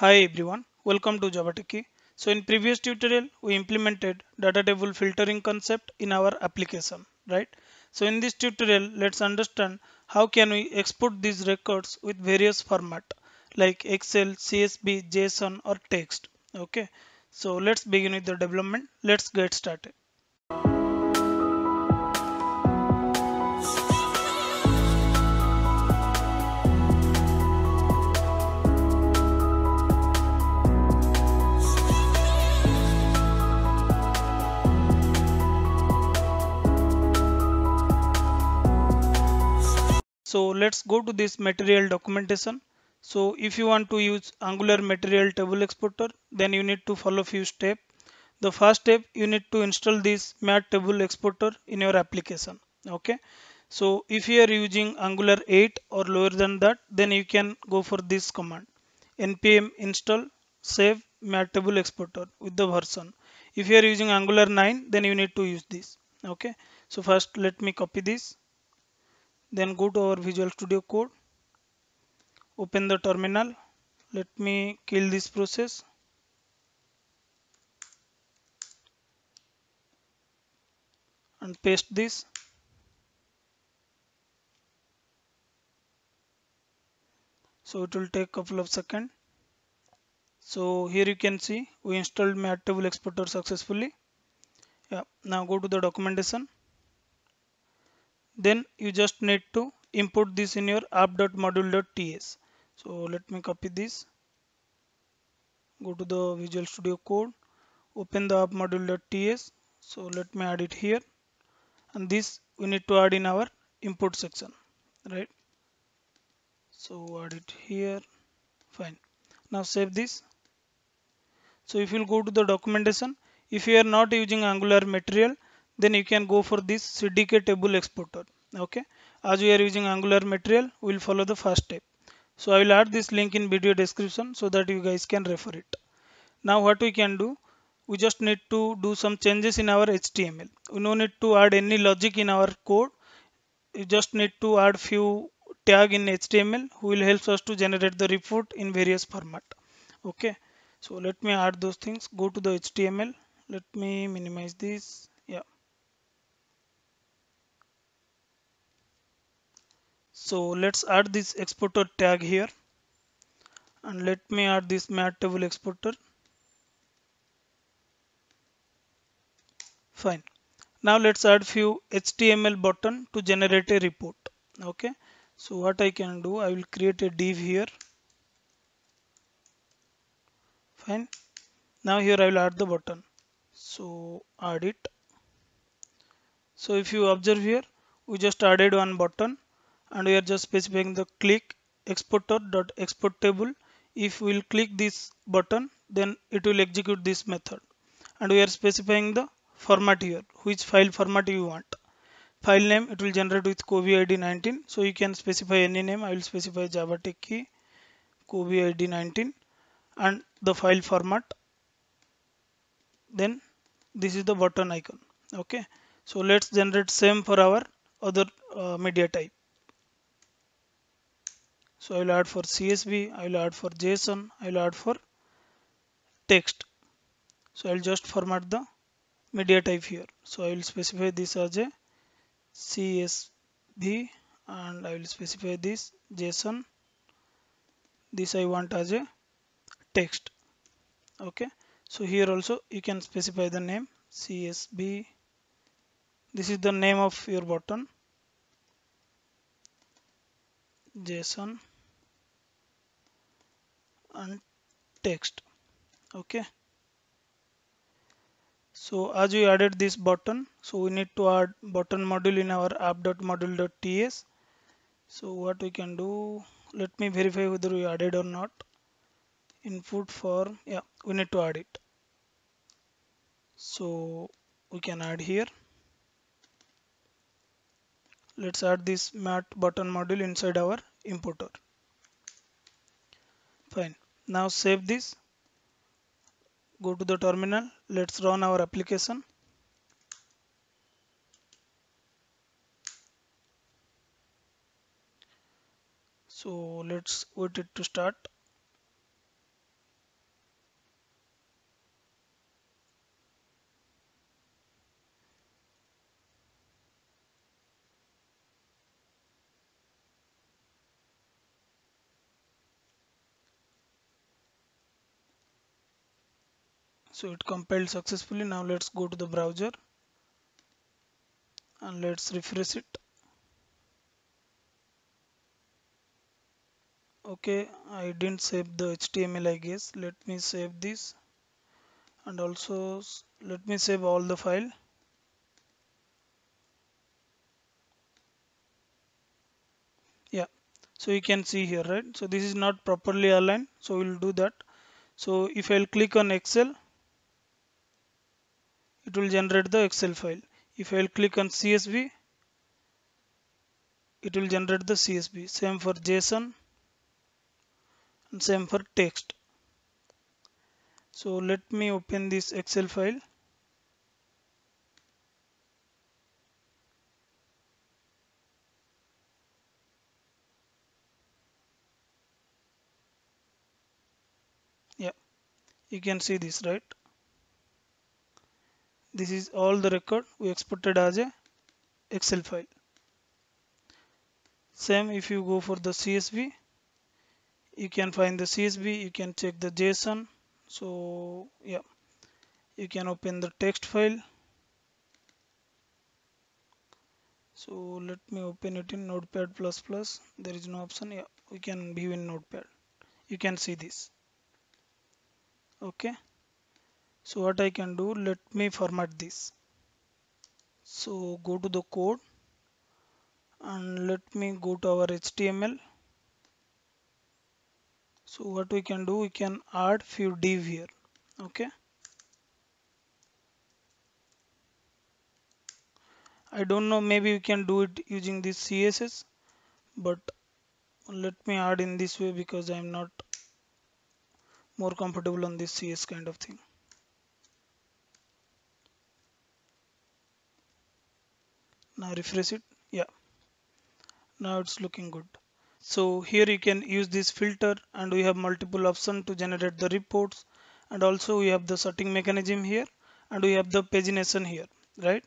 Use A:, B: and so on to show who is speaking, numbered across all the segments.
A: Hi everyone, welcome to Java Techie. So in previous tutorial, we implemented data table filtering concept in our application, right? So in this tutorial, let's understand how can we export these records with various format like Excel, CSV, JSON or text. Okay, so let's begin with the development. Let's get started. So let's go to this material documentation. So if you want to use Angular material table exporter, then you need to follow few steps. The first step, you need to install this mat table exporter in your application. Okay. So if you are using Angular 8 or lower than that, then you can go for this command npm install save mat table exporter with the version. If you are using Angular 9, then you need to use this. Okay. So first let me copy this then go to our visual studio code. Open the terminal. Let me kill this process. And paste this. So it will take a couple of seconds. So here you can see we installed mat table exporter successfully. Yeah now go to the documentation then you just need to input this in your app.module.ts so let me copy this. Go to the visual studio code. Open the app module.ts so let me add it here. And this we need to add in our input section right? So add it here. Fine. Now save this. So if you go to the documentation if you are not using angular material then you can go for this CDK table exporter okay. As we are using angular material we will follow the first step. So I will add this link in video description so that you guys can refer it. Now what we can do we just need to do some changes in our HTML we no need to add any logic in our code. You just need to add few tag in HTML who will help us to generate the report in various format. Okay. So let me add those things. Go to the HTML let me minimize this. Yeah so let's add this exporter tag here. And let me add this mat table exporter. Fine. Now let's add few html button to generate a report. Okay. So what i can do i will create a div here. Fine. Now here i will add the button. So add it. So if you observe here we just added one button and we are just specifying the click exporter dot export table if we will click this button then it will execute this method. And we are specifying the format here. Which file format you want. File name it will generate with Covid 19 so you can specify any name. I will specify Java Techie Covid 19 and the file format. Then this is the button icon. Okay. So let's generate same for our other uh, media type so I will add for CSV, I will add for JSON, I will add for text. So I will just format the media type here. So I will specify this as a CSV and I will specify this JSON. This I want as a text. Okay. So here also you can specify the name CSV. This is the name of your button. JSON and text. Okay. So as we added this button so we need to add button module in our app.module.ts so what we can do let me verify whether we added or not. Input for yeah we need to add it. So we can add here. Let's add this mat button module inside our importer. Fine now save this. Go to the terminal. Let's run our application. So let's wait it to start so it compiled successfully. Now let's go to the browser and let's refresh it. Okay I didn't save the HTML I guess. Let me save this and also let me save all the file. Yeah so you can see here right? So this is not properly aligned so we'll do that. So if I'll click on Excel it will generate the Excel file. If I'll click on CSV it will generate the CSV same for JSON and same for text. So let me open this Excel file. Yeah you can see this right this is all the record we exported as a excel file. Same if you go for the csv you can find the csv you can check the json. So yeah you can open the text file. So let me open it in notepad. Plus plus there is no option. Yeah we can view in notepad. You can see this. Okay so what I can do let me format this. So go to the code and let me go to our HTML so what we can do we can add few div here okay? I don't know maybe we can do it using this CSS but let me add in this way because I'm not more comfortable on this CSS kind of thing now refresh it. Yeah. Now it's looking good. So here you can use this filter and we have multiple options to generate the reports. And also we have the sorting mechanism here and we have the pagination here right?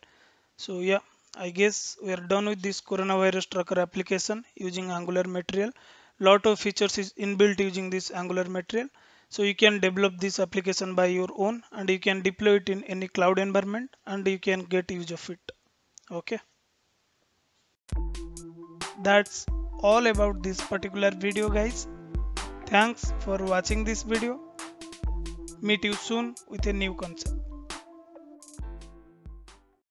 A: So yeah I guess we are done with this coronavirus tracker application using angular material. Lot of features is inbuilt using this angular material. So you can develop this application by your own and you can deploy it in any cloud environment and you can get use of it. Okay that's all about this particular video guys. Thanks for watching this video. Meet you soon with a new concept